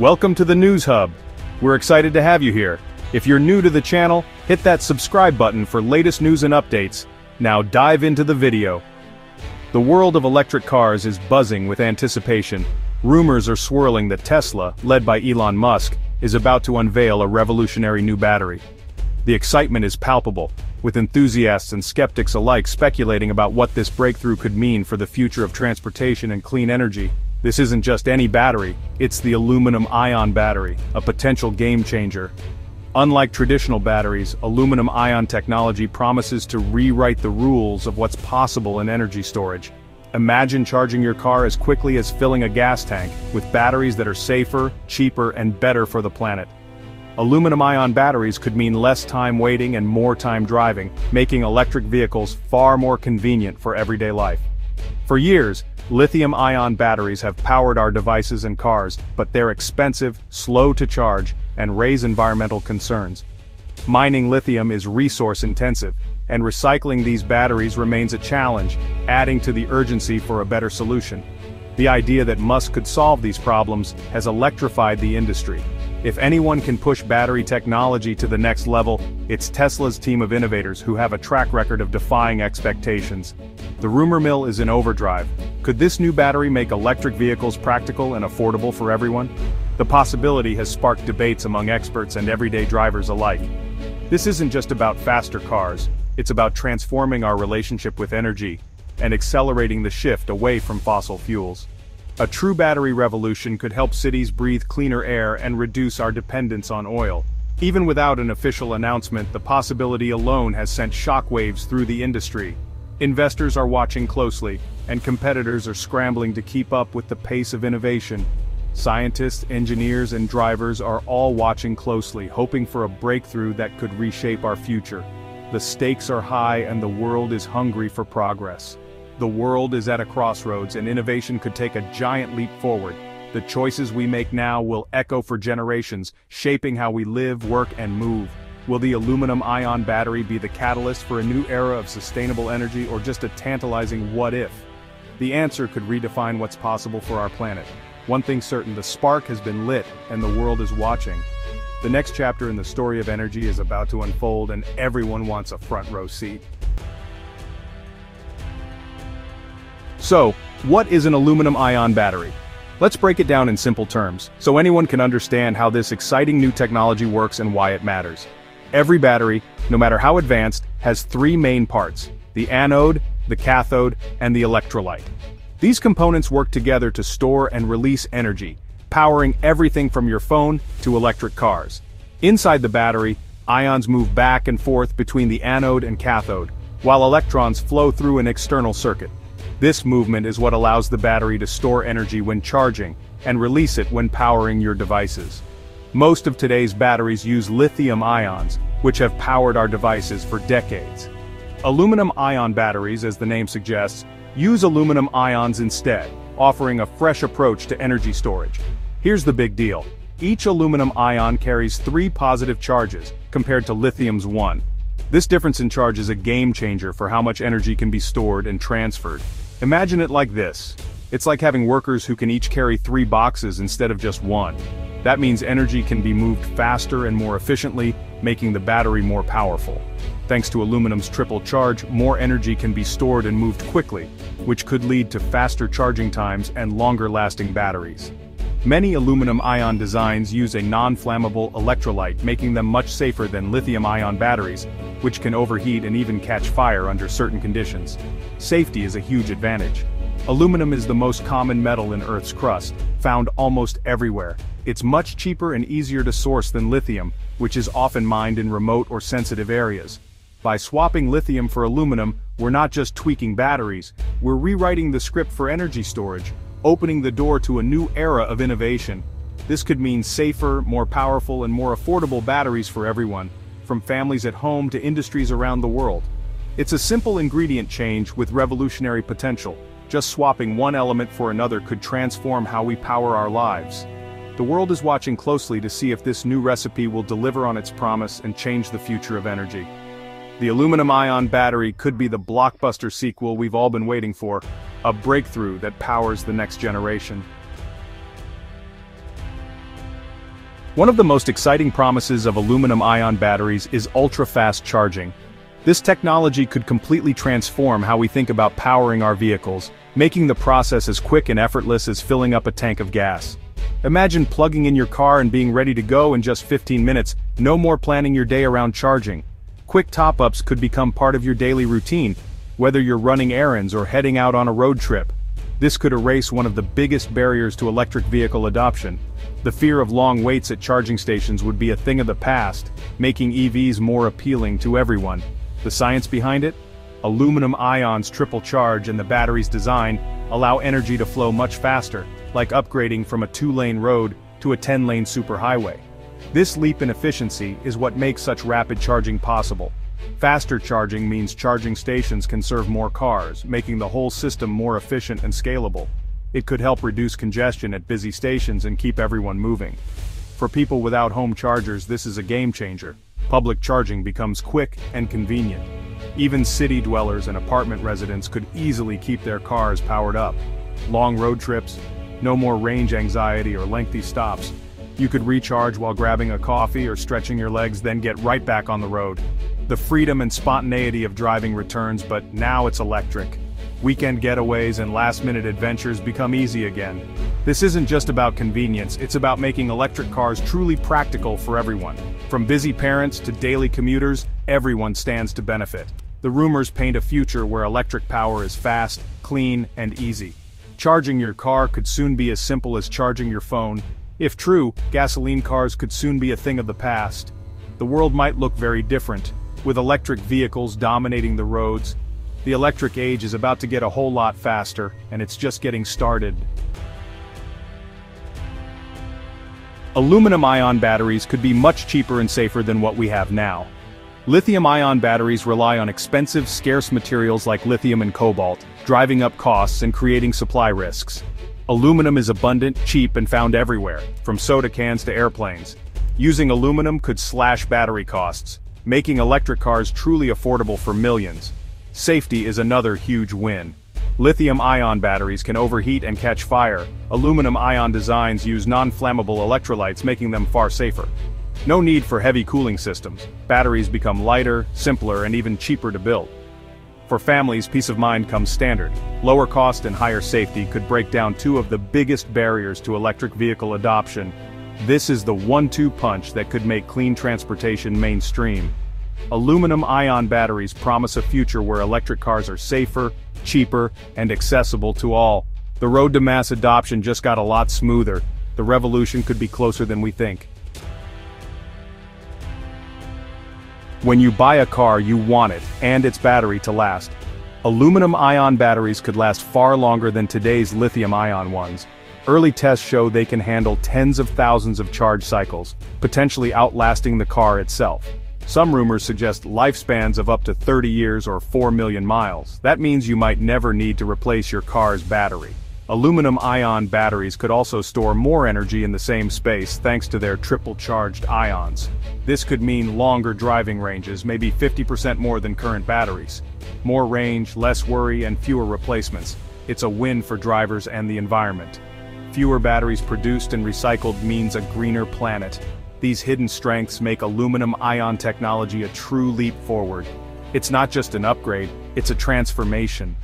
Welcome to the News Hub. We're excited to have you here. If you're new to the channel, hit that subscribe button for latest news and updates. Now dive into the video. The world of electric cars is buzzing with anticipation. Rumors are swirling that Tesla, led by Elon Musk, is about to unveil a revolutionary new battery. The excitement is palpable, with enthusiasts and skeptics alike speculating about what this breakthrough could mean for the future of transportation and clean energy. This isn't just any battery, it's the aluminum-ion battery, a potential game-changer. Unlike traditional batteries, aluminum-ion technology promises to rewrite the rules of what's possible in energy storage. Imagine charging your car as quickly as filling a gas tank, with batteries that are safer, cheaper and better for the planet. Aluminum-ion batteries could mean less time waiting and more time driving, making electric vehicles far more convenient for everyday life. For years, lithium-ion batteries have powered our devices and cars, but they're expensive, slow to charge, and raise environmental concerns. Mining lithium is resource-intensive, and recycling these batteries remains a challenge, adding to the urgency for a better solution. The idea that Musk could solve these problems has electrified the industry, if anyone can push battery technology to the next level, it's Tesla's team of innovators who have a track record of defying expectations. The rumor mill is in overdrive. Could this new battery make electric vehicles practical and affordable for everyone? The possibility has sparked debates among experts and everyday drivers alike. This isn't just about faster cars, it's about transforming our relationship with energy and accelerating the shift away from fossil fuels. A true battery revolution could help cities breathe cleaner air and reduce our dependence on oil. Even without an official announcement, the possibility alone has sent shockwaves through the industry. Investors are watching closely, and competitors are scrambling to keep up with the pace of innovation. Scientists, engineers, and drivers are all watching closely, hoping for a breakthrough that could reshape our future. The stakes are high and the world is hungry for progress. The world is at a crossroads and innovation could take a giant leap forward. The choices we make now will echo for generations, shaping how we live, work, and move. Will the aluminum-ion battery be the catalyst for a new era of sustainable energy or just a tantalizing what-if? The answer could redefine what's possible for our planet. One thing certain, the spark has been lit, and the world is watching. The next chapter in the story of energy is about to unfold and everyone wants a front row seat. So, what is an aluminum-ion battery? Let's break it down in simple terms, so anyone can understand how this exciting new technology works and why it matters. Every battery, no matter how advanced, has three main parts, the anode, the cathode, and the electrolyte. These components work together to store and release energy, powering everything from your phone to electric cars. Inside the battery, ions move back and forth between the anode and cathode, while electrons flow through an external circuit. This movement is what allows the battery to store energy when charging, and release it when powering your devices. Most of today's batteries use lithium ions, which have powered our devices for decades. Aluminum-ion batteries, as the name suggests, use aluminum ions instead, offering a fresh approach to energy storage. Here's the big deal. Each aluminum ion carries three positive charges, compared to lithium's one. This difference in charge is a game changer for how much energy can be stored and transferred. Imagine it like this. It's like having workers who can each carry three boxes instead of just one. That means energy can be moved faster and more efficiently, making the battery more powerful. Thanks to aluminum's triple charge, more energy can be stored and moved quickly, which could lead to faster charging times and longer-lasting batteries. Many aluminum-ion designs use a non-flammable electrolyte making them much safer than lithium-ion batteries, which can overheat and even catch fire under certain conditions. Safety is a huge advantage. Aluminum is the most common metal in Earth's crust, found almost everywhere. It's much cheaper and easier to source than lithium, which is often mined in remote or sensitive areas. By swapping lithium for aluminum, we're not just tweaking batteries, we're rewriting the script for energy storage, opening the door to a new era of innovation. This could mean safer, more powerful and more affordable batteries for everyone, from families at home to industries around the world. It's a simple ingredient change with revolutionary potential. Just swapping one element for another could transform how we power our lives. The world is watching closely to see if this new recipe will deliver on its promise and change the future of energy. The aluminum-ion battery could be the blockbuster sequel we've all been waiting for, a breakthrough that powers the next generation. One of the most exciting promises of aluminum-ion batteries is ultra-fast charging. This technology could completely transform how we think about powering our vehicles, making the process as quick and effortless as filling up a tank of gas. Imagine plugging in your car and being ready to go in just 15 minutes, no more planning your day around charging. Quick top-ups could become part of your daily routine, whether you're running errands or heading out on a road trip. This could erase one of the biggest barriers to electric vehicle adoption. The fear of long waits at charging stations would be a thing of the past, making EVs more appealing to everyone. The science behind it? Aluminum ions triple charge and the battery's design allow energy to flow much faster, like upgrading from a two-lane road to a 10-lane superhighway. This leap in efficiency is what makes such rapid charging possible. Faster charging means charging stations can serve more cars, making the whole system more efficient and scalable. It could help reduce congestion at busy stations and keep everyone moving. For people without home chargers this is a game changer. Public charging becomes quick and convenient. Even city dwellers and apartment residents could easily keep their cars powered up. Long road trips, no more range anxiety or lengthy stops. You could recharge while grabbing a coffee or stretching your legs then get right back on the road. The freedom and spontaneity of driving returns but now it's electric. Weekend getaways and last-minute adventures become easy again. This isn't just about convenience, it's about making electric cars truly practical for everyone. From busy parents to daily commuters, everyone stands to benefit. The rumors paint a future where electric power is fast, clean, and easy. Charging your car could soon be as simple as charging your phone. If true, gasoline cars could soon be a thing of the past. The world might look very different, with electric vehicles dominating the roads, the electric age is about to get a whole lot faster, and it's just getting started. Aluminum-ion batteries could be much cheaper and safer than what we have now. Lithium-ion batteries rely on expensive, scarce materials like lithium and cobalt, driving up costs and creating supply risks. Aluminum is abundant, cheap and found everywhere, from soda cans to airplanes. Using aluminum could slash battery costs, making electric cars truly affordable for millions. Safety is another huge win. Lithium-ion batteries can overheat and catch fire, aluminum-ion designs use non-flammable electrolytes making them far safer. No need for heavy cooling systems, batteries become lighter, simpler and even cheaper to build. For families peace of mind comes standard, lower cost and higher safety could break down two of the biggest barriers to electric vehicle adoption this is the one-two punch that could make clean transportation mainstream. Aluminum-ion batteries promise a future where electric cars are safer, cheaper, and accessible to all. The road to mass adoption just got a lot smoother. The revolution could be closer than we think. When you buy a car you want it, and its battery to last. Aluminum-ion batteries could last far longer than today's lithium-ion ones. Early tests show they can handle tens of thousands of charge cycles, potentially outlasting the car itself. Some rumors suggest lifespans of up to 30 years or 4 million miles. That means you might never need to replace your car's battery. Aluminum-ion batteries could also store more energy in the same space thanks to their triple-charged ions. This could mean longer driving ranges, maybe 50% more than current batteries. More range, less worry, and fewer replacements. It's a win for drivers and the environment. Fewer batteries produced and recycled means a greener planet. These hidden strengths make aluminum-ion technology a true leap forward. It's not just an upgrade, it's a transformation.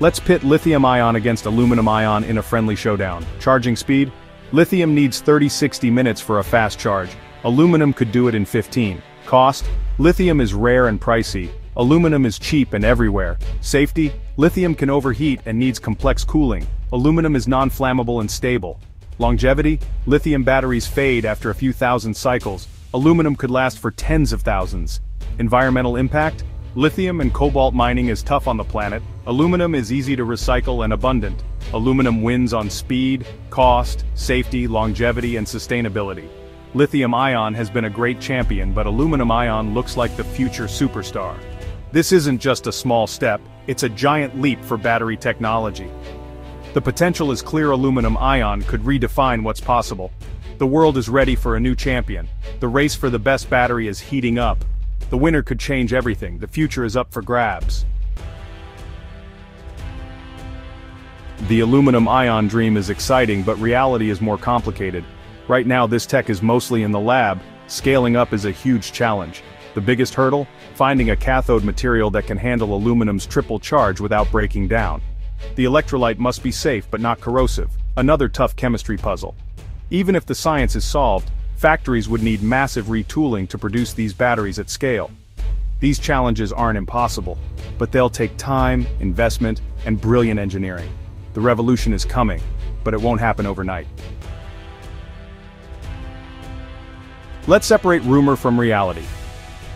Let's pit lithium-ion against aluminum-ion in a friendly showdown. Charging speed? Lithium needs 30-60 minutes for a fast charge. Aluminum could do it in 15. Cost? Lithium is rare and pricey, Aluminum is cheap and everywhere. Safety? Lithium can overheat and needs complex cooling. Aluminum is non-flammable and stable. Longevity? Lithium batteries fade after a few thousand cycles. Aluminum could last for tens of thousands. Environmental impact? Lithium and cobalt mining is tough on the planet. Aluminum is easy to recycle and abundant. Aluminum wins on speed, cost, safety, longevity and sustainability. Lithium-ion has been a great champion but aluminum-ion looks like the future superstar. This isn't just a small step, it's a giant leap for battery technology. The potential is clear aluminum ion could redefine what's possible. The world is ready for a new champion. The race for the best battery is heating up. The winner could change everything, the future is up for grabs. The aluminum ion dream is exciting but reality is more complicated. Right now this tech is mostly in the lab, scaling up is a huge challenge. The biggest hurdle? Finding a cathode material that can handle aluminum's triple charge without breaking down. The electrolyte must be safe but not corrosive, another tough chemistry puzzle. Even if the science is solved, factories would need massive retooling to produce these batteries at scale. These challenges aren't impossible, but they'll take time, investment, and brilliant engineering. The revolution is coming, but it won't happen overnight. Let's separate rumor from reality.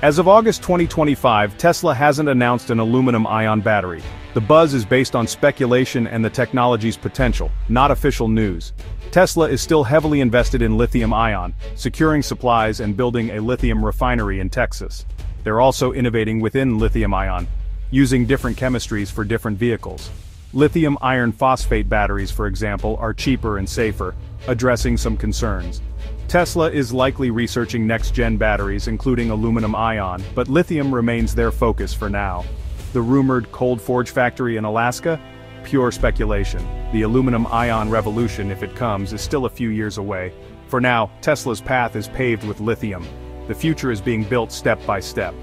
As of August 2025, Tesla hasn't announced an aluminum-ion battery. The buzz is based on speculation and the technology's potential, not official news. Tesla is still heavily invested in lithium-ion, securing supplies and building a lithium refinery in Texas. They're also innovating within lithium-ion, using different chemistries for different vehicles. Lithium iron phosphate batteries, for example, are cheaper and safer, addressing some concerns. Tesla is likely researching next-gen batteries including aluminum ion, but lithium remains their focus for now. The rumored cold forge factory in Alaska? Pure speculation. The aluminum ion revolution, if it comes, is still a few years away. For now, Tesla's path is paved with lithium. The future is being built step by step.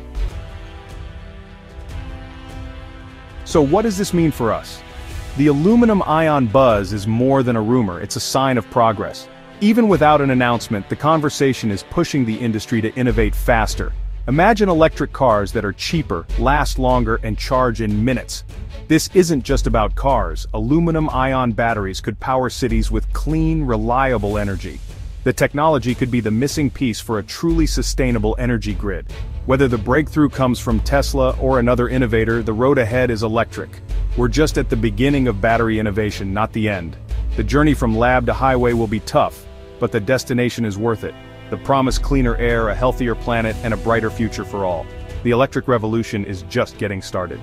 So what does this mean for us? The aluminum ion buzz is more than a rumor, it's a sign of progress. Even without an announcement, the conversation is pushing the industry to innovate faster. Imagine electric cars that are cheaper, last longer, and charge in minutes. This isn't just about cars, aluminum-ion batteries could power cities with clean, reliable energy. The technology could be the missing piece for a truly sustainable energy grid. Whether the breakthrough comes from Tesla or another innovator, the road ahead is electric. We're just at the beginning of battery innovation, not the end. The journey from lab to highway will be tough, but the destination is worth it. The promise cleaner air, a healthier planet, and a brighter future for all. The electric revolution is just getting started.